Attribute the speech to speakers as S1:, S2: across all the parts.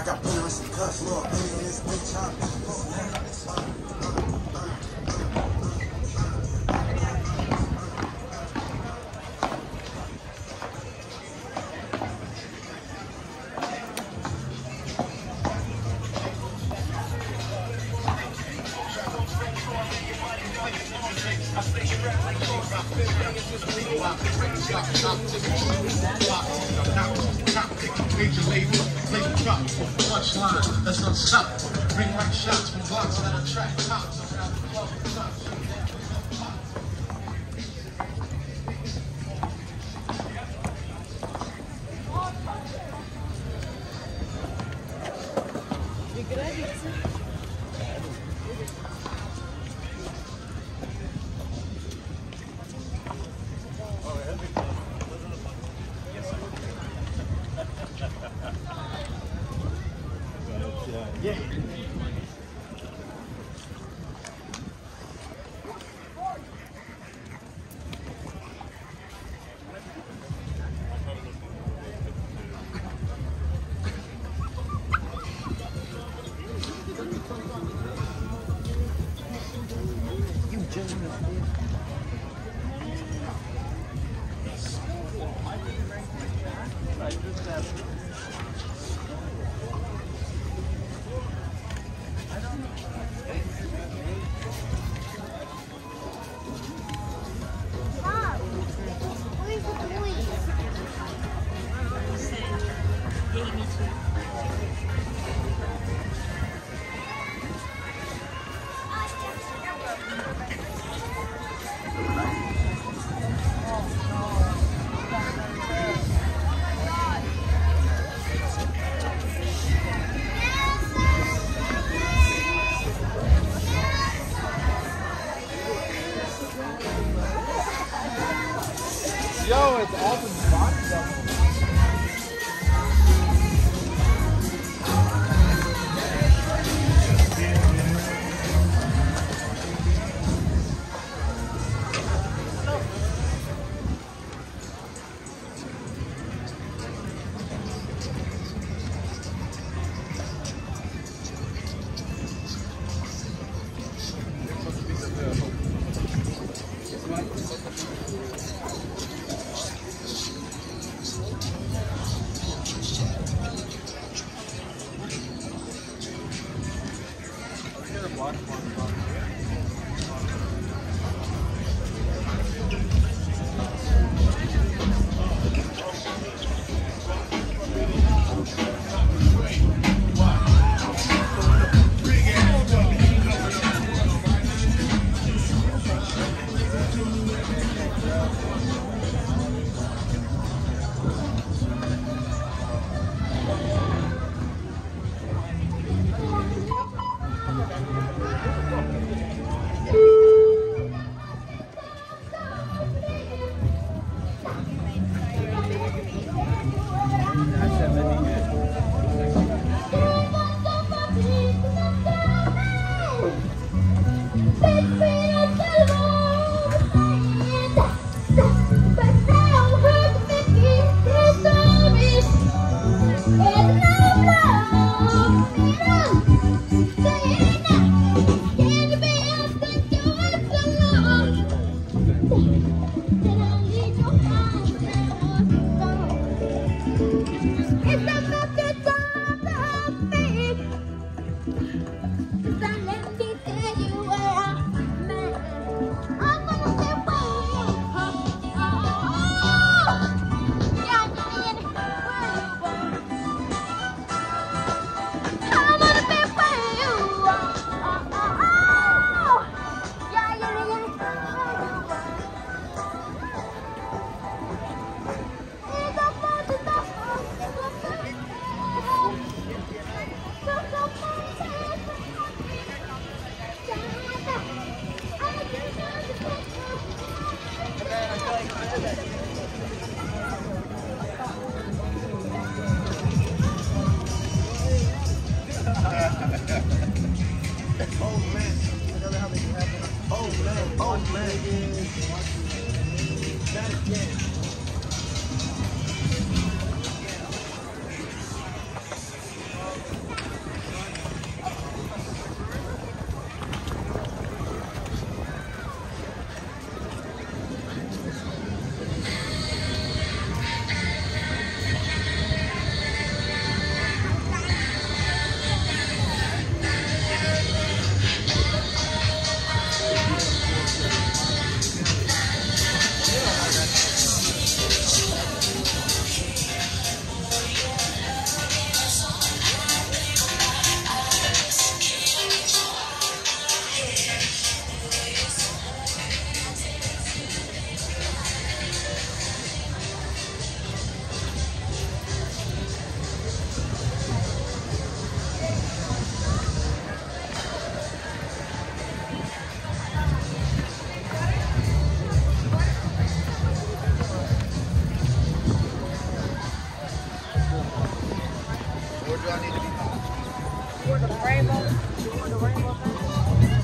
S1: I got put on cuss. cuffs, little baby, in this bitch, I'm I stay strapped a dogs, I feel young just I'm the I'm I'm not, not major label. Big trucks, punch lines that's stop. Bring like shots from blocks that attract cops. give me two. oh man. Oh man. Oh man. Oh man! We're the rainbow, We're the rainbow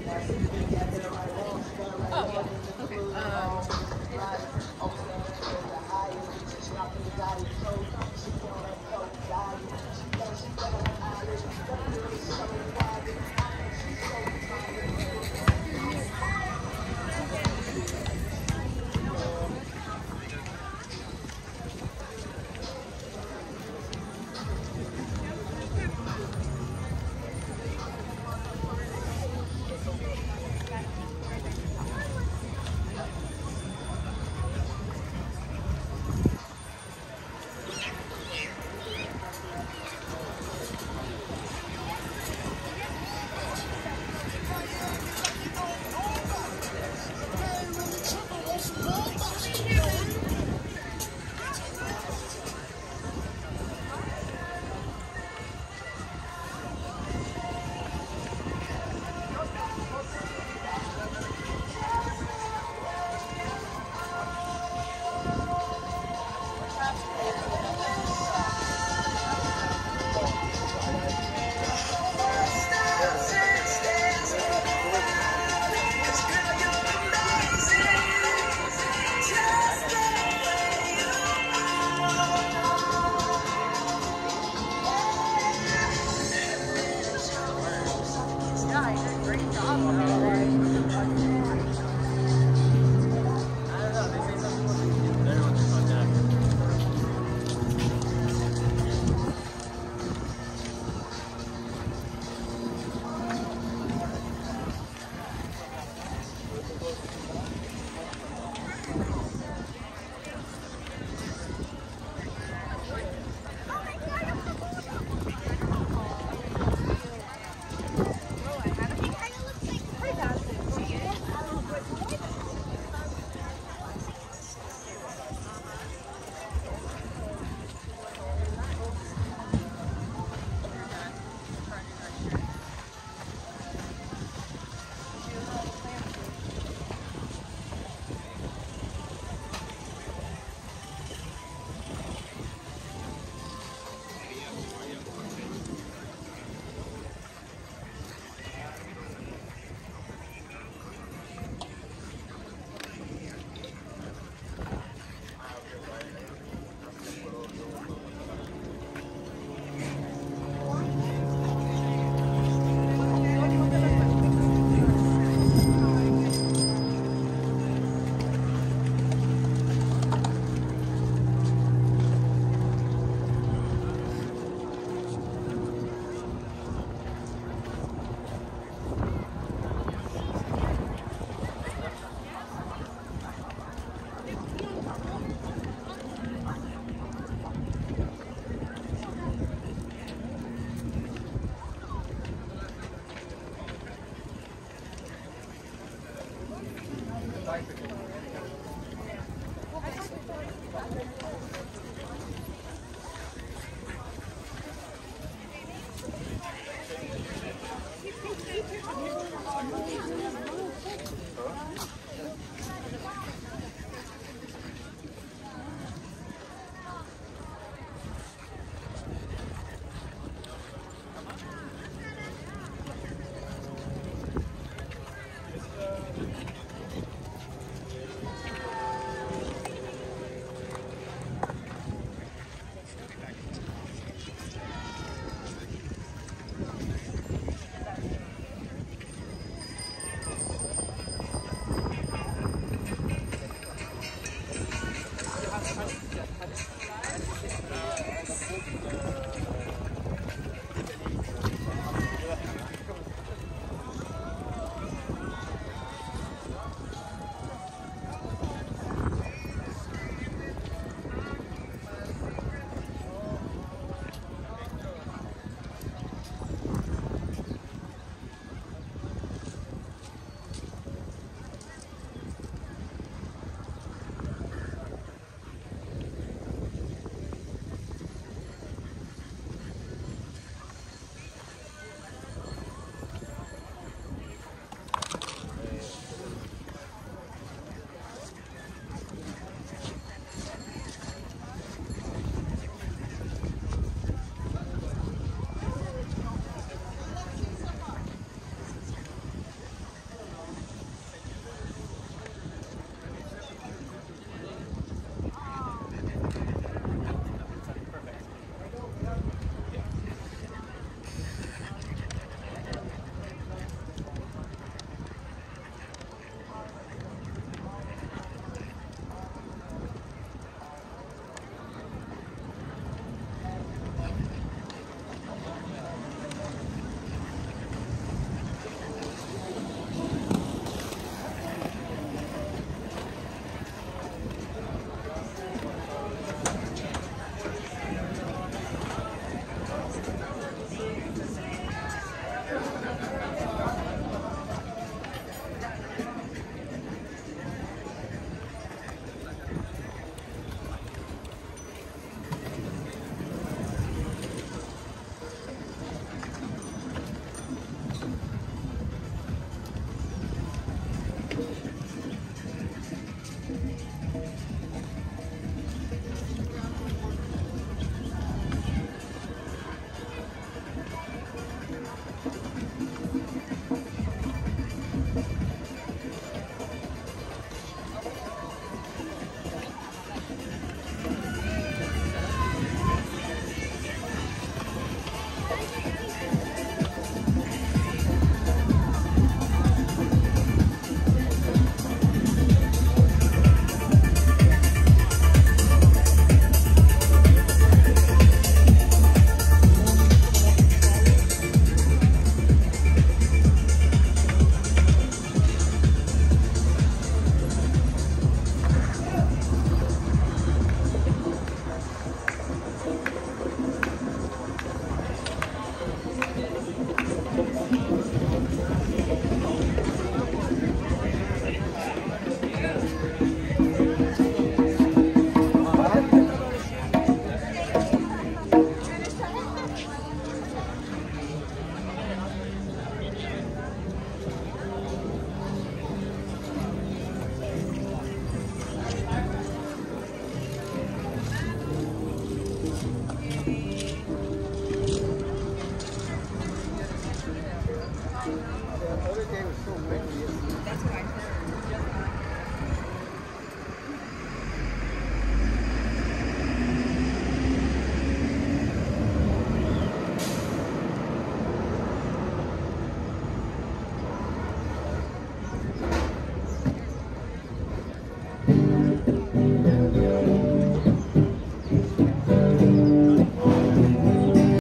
S1: Thank you.